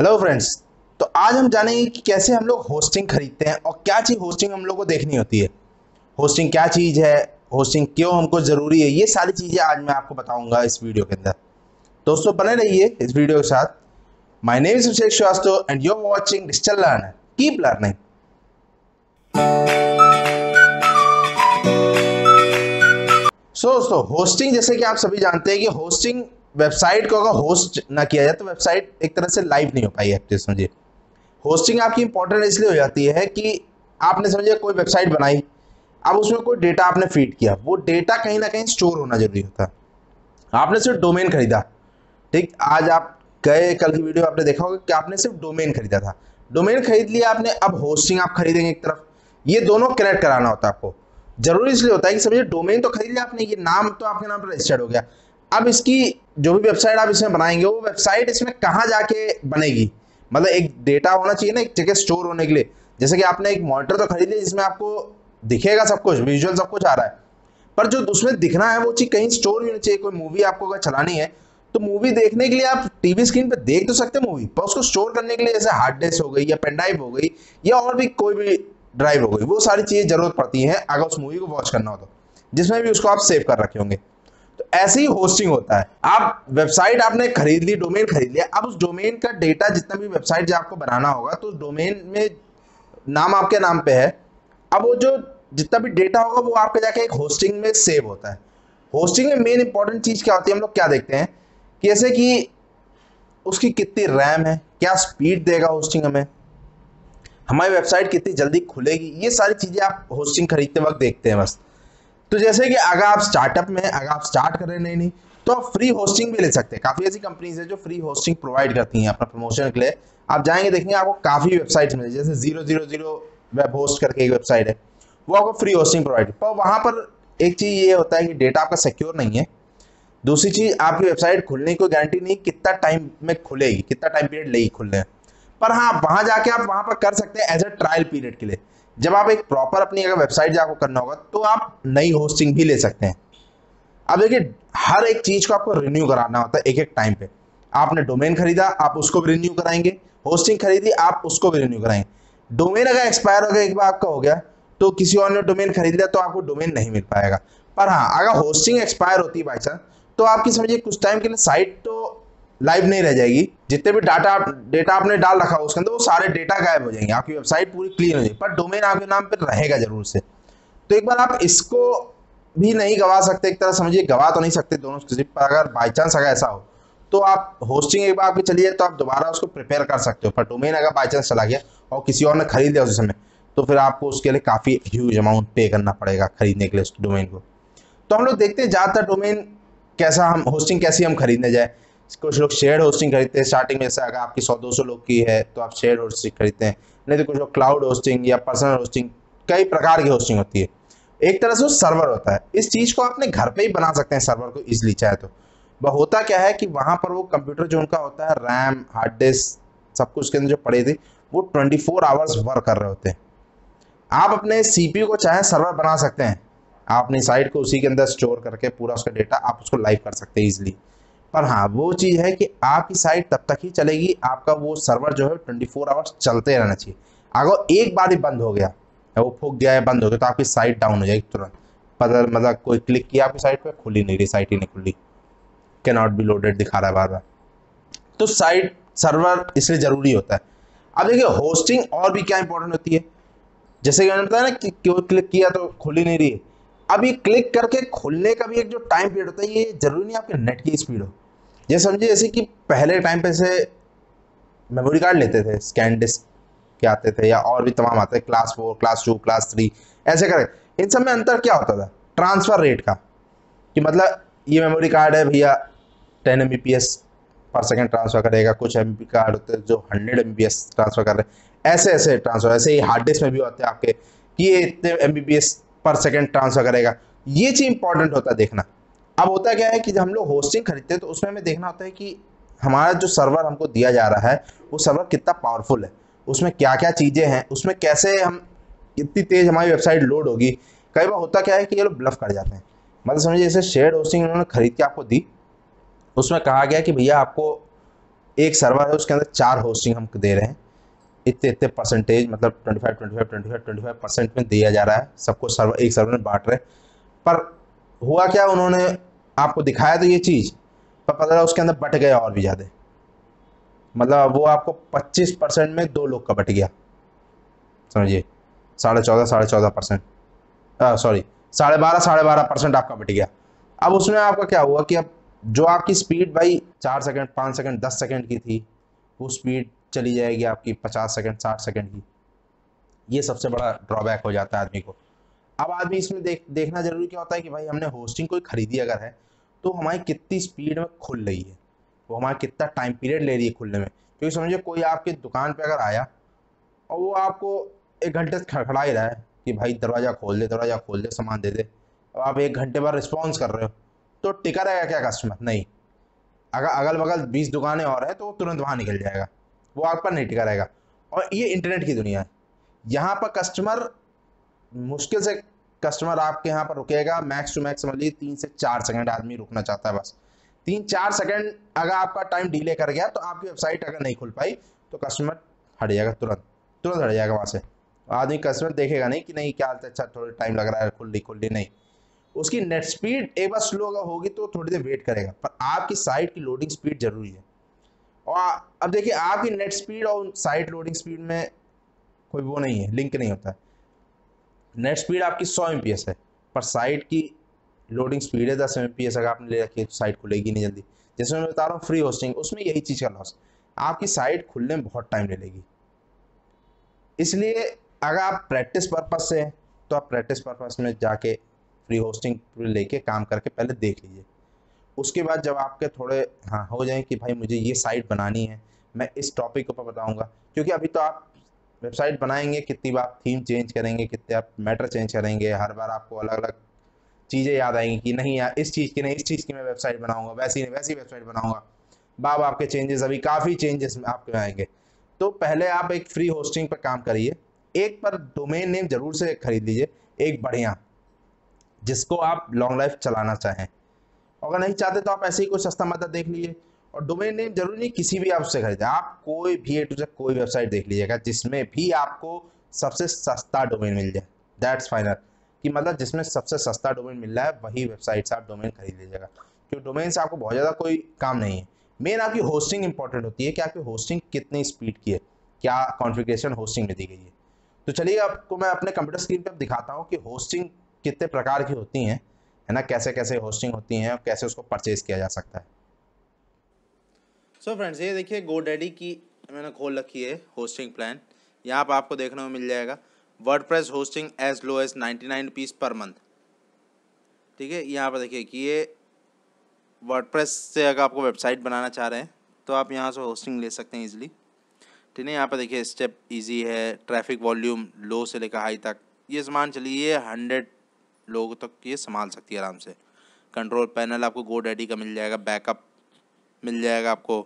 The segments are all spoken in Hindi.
हेलो फ्रेंड्स तो आज हम जानेंगे कि कैसे हम लोग होस्टिंग खरीदते हैं और क्या चीज़ होस्टिंग हम लोग को देखनी होती है। होस्टिंग क्या चीज़ है? होस्टिंग क्यों हमको ज़रूरी है? ये सारी चीज़ें आज मैं आपको बताऊँगा इस वीडियो के अंदर। दोस्तों, बने रहिए इस वीडियो के साथ। My name is Abhishek Srivastava and you are watching Digital Learner keep learning so दोस्तों होस्टिंग जैसे कि आप सभी जानते हैं कि होस्टिंग वेबसाइट को अगर होस्ट ना किया जाए तो वेबसाइट एक तरह से लाइव नहीं हो पाई एक्टिव समझिए। होस्टिंग आपकी इंपॉर्टेंट इसलिए हो जाती है कि आपने समझिए कोई वेबसाइट बनाई, अब उसमें कोई डेटा आपने फ़ीड किया, वो डेटा कहीं ना कहीं स्टोर होना ज़रूरी होता। है आपने सिर्फ़ डोमेन खरीदा। ठीक, आज आप गए, कल की वीडियो आपने देखा होगा कि आपने सिर्फ़ डोमेन खरीदा था। डोमेन खरीद लिया आपने, अब होस्टिंग आप खरीदेंगे एक तरफ़। ये दोनों कनेक्ट कराना होता है आपको। ज़रूरी इसलिए होता है कि समझिए डोमेन तो खरीद लिया आपने, ये नाम तो आपके नाम पर रजिस्टर्ड हो गया। अब इसकी जो भी वेबसाइट आप इसमें बनाएँगे, वो वेबसाइट इसमें कहाँ जाके बनेगी? मतलब एक डेटा होना चाहिए ना, एक जगह स्टोर होने के लिए। जैसे कि आपने एक मॉनिटर तो खरीद लिया जिसमें आपको दिखेगा सब कुछ विजुअल सब कुछ आ रहा है। पर जो उसमें दिखना है, वो चीज़ कहीं स्टोर भी होनी चाहिए, कोई मूवी आपको अगर चलानी है तो मूवी देखने के लिए आप टीवी स्क्रीन पर देख तो सकते हैं मूवी पर उसको स्टोर करने के लिए जैसे हार्ड डिस्क हो गई या पेनड्राइव हो गई, या और भी कोई भी ड्राइव हो गई, वो सारी चीज़ें ज़रूरत पड़ती हैं, अगर उस मूवी को वॉच करना हो तो जिसमें भी उसको आप सेव कर रखे होंगे। तो ऐसे ही होस्टिंग होता है। आप वेबसाइट आपने खरीद ली डोमेन खरीद लिया, अब उस डोमेन का डेटा जितना भी वेबसाइट जो आपको बनाना होगा तो डोमेन में नाम आपके नाम पे है। अब वो जो जितना भी डेटा होगा, वो आपके जाके एक होस्टिंग में सेव होता है। होस्टिंग में मेन इंपॉर्टेंट चीज़ क्या होती है, हम लोग क्या देखते हैं? कि जैसे कि उसकी कितनी रैम है, क्या स्पीड देगा होस्टिंग हमें? हमारी वेबसाइट कितनी जल्दी खुलेगी? ये सारी चीज़ें आप होस्टिंग खरीदते वक्त देखते हैं बस। तो जैसे कि अगर आप स्टार्टअप में, अगर आप स्टार्ट कर रहे हैं नहीं नहीं तो आप फ्री होस्टिंग भी ले सकते हैं। काफ़ी ऐसी कंपनीज़ है जो फ्री होस्टिंग प्रोवाइड करती हैं अपना प्रमोशन के लिए। आप जाएँगे, देखेंगे आपको काफ़ी वेबसाइट्स मिले जैसे zero zero zero web host करके एक वेबसाइट है, वो आपको फ्री होस्टिंग प्रोवाइड पर वहाँ पर एक चीज़ ये होता है कि डेटा आपका सिक्योर नहीं है। दूसरी चीज़, आपकी वेबसाइट खुलने की गारंटी नहीं कितना टाइम में खुलेगी, कितना टाइम पीरियड लेगी खुलने पर हाँ वहाँ जाके आप वहाँ पर कर सकते हैं एज ए ट्रायल पीरियड के लिए। जब आप एक प्रॉपर अपनी अगर वेबसाइट जाकर करना होगा तो आप नई होस्टिंग भी ले सकते हैं। अब देखिए, हर एक चीज़ को आपको रिन्यू कराना होता है एक एक टाइम पे। आपने डोमेन खरीदा, आप उसको भी रिन्यू कराएँगे। होस्टिंग खरीदी, आप उसको भी रिन्यू कराएँगे। डोमेन अगर एक्सपायर हो गया, एक बार आपका हो गया तो किसी और ने डोमेन खरीद लिया तो आपको डोमेन नहीं मिल पाएगा। पर हाँ अगर होस्टिंग एक्सपायर होती है बाई चांस तो आपकी समझिए, कुछ टाइम के लिए साइट तो लाइव नहीं रह जाएगी। जितने भी डाटा डेटा आपने डाल रखा हो, उसके अंदर वो सारे डेटा गायब हो जाएँगे। आपकी वेबसाइट पूरी क्लीन हो जाएगी। पर डोमेन आपके नाम पर रहेगा ज़रूर से। तो एक बार आप इसको भी नहीं गवा सकते, एक तरह समझिए, गवा तो नहीं सकते दोनों किसी पर। अगर बाई चांस अगर ऐसा हो तो आप होस्टिंग एक बार आपकी चली जाए तो आप दोबारा उसको प्रिपेयर कर सकते हो। पर डोमेन अगर बाई चांस चला गया और किसी और ने खरीद लिया उस समय तो फिर आपको उसके लिए काफ़ी ह्यूज अमाउंट पे करना पड़ेगा खरीदने के लिए उस डोमेन को। तो हम लोग देखते हैं ज़्यादातर डोमेन कैसा हम होस्टिंग कैसी हम खरीदने जाए। कुछ लोग शेयर होस्टिंग खरीदते हैं। स्टार्टिंग में से अगर आपकी सौ, दो सौ लोग की है तो आप शेयर होस्टिंग खरीदते हैं। नहीं तो कुछ लोग क्लाउड होस्टिंग या पर्सनल होस्टिंग कई प्रकार की होस्टिंग होती है। एक तरह से सर्वर होता है। इस चीज़ को अपने घर पे ही बना सकते हैं सर्वर को इजिली चाहे तो। वह होता क्या है कि वहाँ पर वो कंप्यूटर जो उनका होता है रैम हार्ड डिस्क सब कुछ के अंदर जो पड़े थे, वो ट्वेंटी फोर आवर्स वर्क कर रहे होते हैं। आप अपने सी को चाहे सर्वर बना सकते हैं। आप अपनी साइट को उसी के अंदर स्टोर करके पूरा उसका डेटा आप उसको लाइव कर सकते हैं इजिली पर हाँ वो चीज़ है कि आपकी साइट तब तक ही चलेगी, आपका वो सर्वर जो है ट्वेंटी फोर आवर्स चलते रहना चाहिए। अगर एक बार ही बंद हो गया, वो फूक गया है बंद हो गया तो आपकी साइट डाउन हो जाएगी तुरंत। पता मतलब कोई क्लिक किया, आपकी साइट पर खुली नहीं रही, साइट ही नहीं खुली। के नॉट बी लोडेड दिखा रहा है बार बार। तो साइट, सर्वर इसलिए ज़रूरी होता है। अब देखिए होस्टिंग और भी क्या इंपॉर्टेंट होती है? जैसे कि बताया ना कि क्यों क्लिक किया तो खुल नहीं रही। अब ये क्लिक करके खुलने का भी एक जो टाइम पीरियड होता है, ये ज़रूरी नहीं आपके नेट की स्पीड हो। ये समझिए जैसे कि पहले टाइम पे से मेमोरी कार्ड लेते थे स्कैन डिस्क के आते थे या और भी तमाम आते थे class four class two class three ऐसे करें। इन सब में अंतर क्या होता था? ट्रांसफ़र रेट का। कि मतलब ये मेमोरी कार्ड है भैया ten M per second transfer करेगा, कुछ एम कार्ड होते जो हंड्रेड एम ट्रांसफ़र कर रहे हैं। ऐसे ऐसे ट्रांसफ़र ऐसे ही हार्ड डिस्क में भी होते हैं आपके, कि ये इतने एमबीपीएस पर सेकेंड ट्रांसफ़र करेगा। ये चीज़ इंपॉर्टेंट होता है देखना। अब होता क्या है कि जब हम लोग होस्टिंग खरीदते हैं तो उसमें हमें देखना होता है कि हमारा जो सर्वर हमको दिया जा रहा है, वो सर्वर कितना पावरफुल है। उसमें क्या क्या चीज़ें हैं, उसमें कैसे हम कितनी तेज़ हमारी वेबसाइट लोड होगी। कई बार होता क्या है कि ये लोग ब्लफ कर जाते हैं। मतलब समझिए, जैसे शेयर होस्टिंग उन्होंने खरीद के आपको दी, उसमें कहा गया कि भैया आपको एक सर्वर है, उसके अंदर चार होस्टिंग हम दे रहे हैं। इतने इतने परसेंटेज मतलब twenty five twenty five twenty five twenty five percent में दिया जा रहा है। सबको सर्वर एक सर्वर में बांट रहे पर हुआ क्या, उन्होंने आपको दिखाया तो ये चीज़, पर पता चला उसके अंदर बट गया और भी ज़्यादा। मतलब वो आपको पच्चीस परसेंट में दो लोग का बट गया। समझिए? साढ़े चौदह साढ़े चौदह परसेंट। सॉरी साढ़े बारह साढ़े बारह परसेंट आपका बट गया। अब उसमें आपका क्या हुआ कि अब जो आपकी स्पीड भाई चार सेकंड पाँच सेकंड दस सेकंड की थी, वो स्पीड चली जाएगी आपकी पचास सेकंड साठ सेकंड की। ये सबसे बड़ा ड्रॉबैक हो जाता है आदमी को। अब आदमी इसमें देख, देखना ज़रूरी क्या होता है कि भाई हमने होस्टिंग कोई खरीदी अगर है तो हमारी कितनी स्पीड में खुल रही है? वो हमारा कितना टाइम पीरियड ले रही है खुलने में? क्योंकि समझिए कोई आपकी दुकान पे अगर आया और वो आपको एक घंटे से खड़खड़ा ही रहा है कि भाई दरवाज़ा खोल दे, दरवाज़ा खोल दे, सामान दे दे। अब आप एक घंटे बाद रिस्पॉन्स कर रहे हो तो टिका रहेगा क्या कस्टमर नहीं। अगर अगल बगल बीस दुकानें और हैं तो वो तुरंत वहाँ निकल जाएगा। वो आप पर नहीं टिका रहेगा। और ये इंटरनेट की दुनिया है। यहाँ पर कस्टमर मुश्किल से कस्टमर आपके यहाँ पर रुकेगा, मैक्स टू मैक्स समझ लीजिए तीन से चार सेकंड आदमी रुकना चाहता है बस। तीन चार सेकंड अगर आपका टाइम डिले कर गया तो आपकी वेबसाइट अगर नहीं खुल पाई तो कस्टमर हट जाएगा तुरंत तुरंत हट जाएगा वहाँ से। आदमी कस्टमर देखेगा नहीं कि नहीं, क्या हालत अच्छा थोड़ा टाइम लग रहा है, खुल ली खुल ली नहीं। उसकी नेट स्पीड एक बार स्लो अगर होगी तो थोड़ी देर वेट करेगा, पर आपकी साइट की लोडिंग स्पीड ज़रूरी है। और अब देखिए, आपकी नेट स्पीड और साइट लोडिंग स्पीड में कोई वो नहीं है, लिंक नहीं होता। है नेट स्पीड आपकी सौ एम है, पर साइट की लोडिंग स्पीड है दस एम अगर आपने ले रखी है तो साइट खुलेगी नहीं जल्दी। जैसे मैं बता रहा हूँ फ्री होस्टिंग उसमें यही चीज़ का लॉस आपकी साइट खुलने में बहुत टाइम ले लेगी। इसलिए अगर आप प्रैक्टिस पर्पज से हैं तो आप प्रैक्टिस पर्पज में जाके फ्री होस्टिंग लेके काम करके पहले देख लीजिए। उसके बाद जब आपके थोड़े हाँ हो जाए कि भाई मुझे ये साइट बनानी है, मैं इस टॉपिक के ऊपर बताऊँगा। क्योंकि अभी तो आप वेबसाइट बनाएँगे, कितनी बार थीम चेंज करेंगे, कितने आप मैटर चेंज करेंगे, हर बार आपको अलग अलग चीज़ें याद आएँगी कि नहीं यार, इस चीज़ की नहीं, इस चीज़ की मैं वेबसाइट बनाऊँगा, वैसी नहीं, वैसी वेबसाइट बनाऊँगा। बाब आपके चेंजेस अभी काफ़ी चेंजेस आपके आएँगे। तो पहले आप एक फ्री होस्टिंग पर काम करिए, एक पर डोमेन नेम ज़रूर से खरीद लीजिए, एक बढ़िया, जिसको आप लॉन्ग लाइफ चलाना चाहें। अगर नहीं चाहते तो आप ऐसे ही कोई सस्ता मदद देख लीजिए। और डोमेन नेम ज़रूरी नहीं, किसी भी आप उससे खरीदे। आप कोई भी ए टू जेड कोई वेबसाइट देख लीजिएगा, जिसमें भी आपको सबसे सस्ता डोमेन मिल जाए। दैट्स फाइनल कि मतलब जिसमें सबसे सस्ता डोमेन मिल रहा है, वही वेबसाइट से आप डोमेन खरीद लीजिएगा। क्योंकि डोमेन से आपको बहुत ज़्यादा कोई काम नहीं है। मेन आपकी होस्टिंग इंपॉर्टेंट होती है कि आपकी होस्टिंग कितनी स्पीड की है। क्या कॉन्फ़िगरेशन होस्टिंग में दी गई है। तो चलिए, आपको मैं अपने कंप्यूटर स्क्रीन पर दिखाता हूँ कि होस्टिंग कितने प्रकार की होती हैं। है ना? कैसे कैसे होस्टिंग होती हैं और कैसे उसको परचेज किया जा सकता है। सो so फ्रेंड्स ये देखिए गो डैडी की मैंने खोल रखी है होस्टिंग प्लान यहाँ पर आपको देखने को मिल जाएगा। Word hosting as low as ninety nine rupees per month ठीक है? यहाँ पर देखिए कि ये वर्ड से अगर आपको वेबसाइट बनाना चाह रहे हैं तो आप यहाँ से होस्टिंग ले सकते हैं ईजिली ठीक है? यहाँ पर देखिए स्टेप इजी है ट्रैफ़िक वॉल्यूम लो से लेकर हाई तक। ये सामान चलिए हंड्रेड लोगों तक ये संभाल सकती है आराम से। कंट्रोल पैनल आपको गो डैडी का मिल जाएगा। बैकअप मिल जाएगा आपको।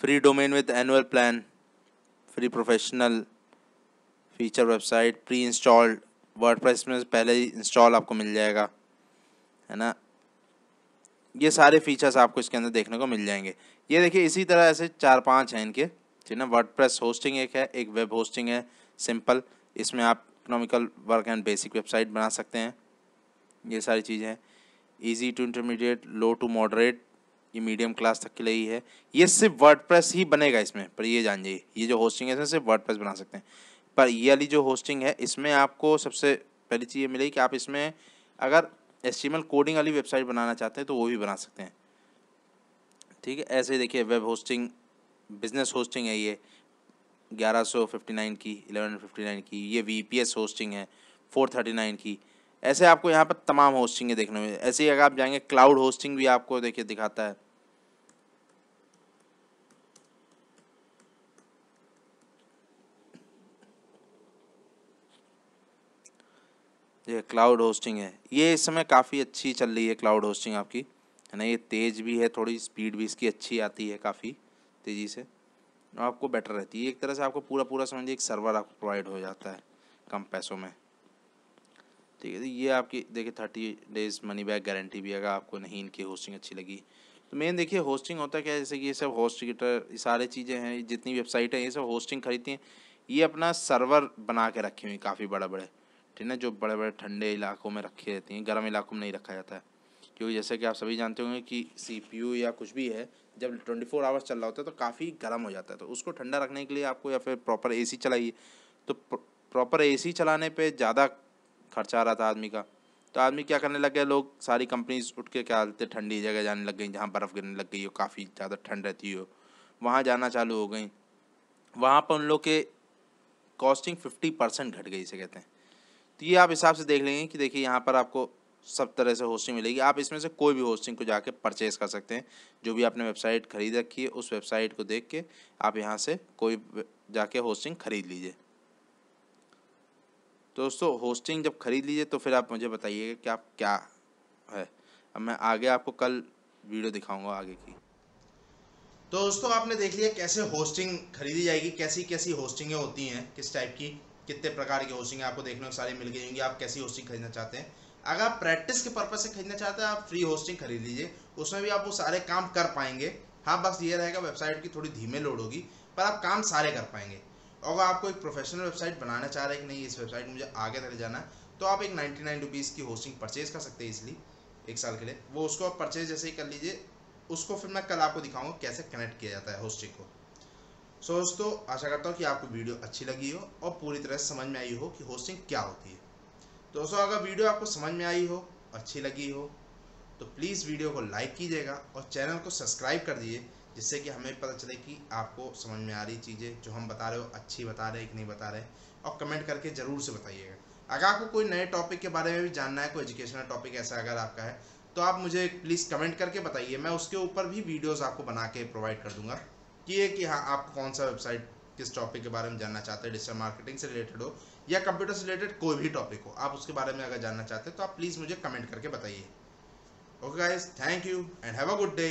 Free domain with annual plan free professional feature website pre installed WordPress में पहले ही इंस्टॉल आपको मिल जाएगा, है ना? ये सारे फीचर्स आपको इसके अंदर देखने को मिल जाएँगे। ये देखिए, इसी तरह ऐसे चार पाँच हैं इनके, ठीक ना? वर्डप्रेस होस्टिंग एक है, एक वेब होस्टिंग है सिंपल इसमें आप economical work and basic website बना सकते हैं। ये सारी चीज़ें हैं। Easy to intermediate low to moderate ये मीडियम क्लास तक के लिए ही ये सिर्फ़ वर्डप्रेस ही बनेगा इसमें, पर ये जान जाइए, ये जो होस्टिंग है, इसमें सिर्फ़ वर्डप्रेस बना सकते हैं। पर ये वाली जो होस्टिंग है, इसमें आपको सबसे पहली चीज़ ये मिलेगी कि आप इसमें अगर एस कोडिंग वाली वेबसाइट बनाना चाहते हैं तो वो भी बना सकते हैं। ठीक है, ऐसे ही देखिए वेब होस्टिंग बिज़नेस होस्टिंग है ये, ग्यारह सौ फिफ्टी नाइन की एलेवन फिफ्टी नाइन की, ये एस होस्टिंग है फोर थर्टी नाइन की। ऐसे आपको यहाँ पर तमाम होस्टिंग देखने में ऐसे ही अगर आप जाएँगे क्लाउड होस्टिंग भी आपको देखिए दिखाता है। ये क्लाउड होस्टिंग है। ये इस समय काफ़ी अच्छी चल रही है क्लाउड होस्टिंग आपकी। है ना, ये तेज़ भी है, थोड़ी स्पीड भी इसकी अच्छी आती है काफ़ी, तेज़ी से। आपको बेटर रहती है। एक तरह से आपको पूरा पूरा समझिए, एक सर्वर आपको प्रोवाइड हो जाता है कम पैसों में। ठीक है। ये आपकी, देखिए thirty days money back guarantee भी अगर आपको नहीं, इनकी होस्टिंग अच्छी लगी तो मेन देखिए होस्टिंग होता क्या है? जैसे कि ये सब होस्टिकेटर ये सारे चीज़ें हैं, जितनी वेबसाइट है, ये सब होस्टिंग खरीदती हैं। ये अपना सर्वर बना के रखी हुई काफ़ी बड़े बड़े ठीक है जो बड़े बड़े ठंडे इलाकों में रखी रहती हैं, गर्म इलाकों में नहीं रखा जाता है। क्योंकि जैसे कि आप सभी जानते होंगे कि सीपीयू या कुछ भी है, जब ट्वेंटी फोर आवर्स चल रहा होता है तो काफ़ी गर्म हो जाता है। तो उसको ठंडा रखने के लिए आपको या फिर प्रॉपर एसी चलाइए। तो प्रॉपर एसी चलाने पर ज़्यादा खर्चा आ रहा था आदमी का। तो आदमी क्या करने लग गया? लोग सारी कंपनीज़ उठ के क्या हालते ठंडी जगह जाने लग गई, जहाँ बर्फ़ गिरने लग गई हो, काफ़ी ज़्यादा ठंड रहती हो। वहाँ जाना चालू हो गई। वहाँ पर उन लोग के कॉस्टिंग फिफ्टी परसेंट घट गई, इसे कहते हैं। तो ये आप हिसाब से देख लेंगे कि देखिए, यहाँ पर आपको सब तरह से होस्टिंग मिलेगी। आप इसमें से कोई भी होस्टिंग को जाके परचेज़ कर सकते हैं। जो भी आपने वेबसाइट खरीद रखी है, उस वेबसाइट को देख के आप यहाँ से कोई जाके होस्टिंग खरीद लीजिए। तो दोस्तों होस्टिंग जब खरीद लीजिए तो फिर आप मुझे बताइएगा कि आप क्या है। अब मैं आगे आपको कल वीडियो दिखाऊँगा आगे की। तो दोस्तों, आपने देख लिया कैसे होस्टिंग खरीदी जाएगी, कैसी कैसी होस्टिंगें होती हैं, किस टाइप की, कितने प्रकार की होस्टिंग आपको देखने को सारी मिल गई होंगी, आप कैसी होस्टिंग खरीदना चाहते हैं। अगर आप प्रैक्टिस के पर्पज से खरीदना चाहते हैं, आप फ्री होस्टिंग खरीद लीजिए, उसमें भी आप वो सारे काम कर पाएँगे। हाँ बस ये रहेगा वेबसाइट की थोड़ी धीमे लोड होगी, पर आप काम सारे कर पाएँगे। अगर आपको एक प्रोफेशनल वेबसाइट बनाना चाह रहे हैं कि नहीं, इस वेबसाइट में मुझे आगे तक जाना है तो आप एक नाइन्टी नाइन रुपीज़ की होस्टिंग परचेज कर सकते हैं इसलिए एक साल के लिए। वो उसको आप परचेज जैसे ही कर लीजिए, उसको फिर मैं कल आपको दिखाऊँगा कैसे कनेक्ट किया जाता है होस्टिंग को। सो दोस्तों, आशा करता हूँ कि आपको वीडियो अच्छी लगी हो और पूरी तरह समझ में आई हो कि होस्टिंग क्या होती है। दोस्तों, अगर वीडियो आपको समझ में आई हो, अच्छी लगी हो तो प्लीज़ वीडियो को लाइक कीजिएगा और चैनल को सब्सक्राइब कर दीजिए जिससे कि हमें पता चले कि आपको समझ में आ रही चीज़ें जो हम बता रहे हो, अच्छी बता रहे हैं कि नहीं बता रहे और कमेंट करके ज़रूर से बताइएगा। अगर आपको कोई नए टॉपिक के बारे में भी जानना है, कोई एजुकेशनल टॉपिक ऐसा अगर आपका है तो आप मुझे प्लीज़ कमेंट करके बताइए। मैं उसके ऊपर भी वीडियोज़ आपको बना के प्रोवाइड कर दूँगा कि ये कि हाँ आप कौन सा वेबसाइट किस टॉपिक के बारे में जानना चाहते हैं डिजिटल मार्केटिंग से रिलेटेड हो, या कंप्यूटर से रिलेटेड कोई भी टॉपिक हो, आप उसके बारे में अगर जानना चाहते हैं तो आप प्लीज़ मुझे कमेंट करके बताइए। Okay guys thank you and have a good day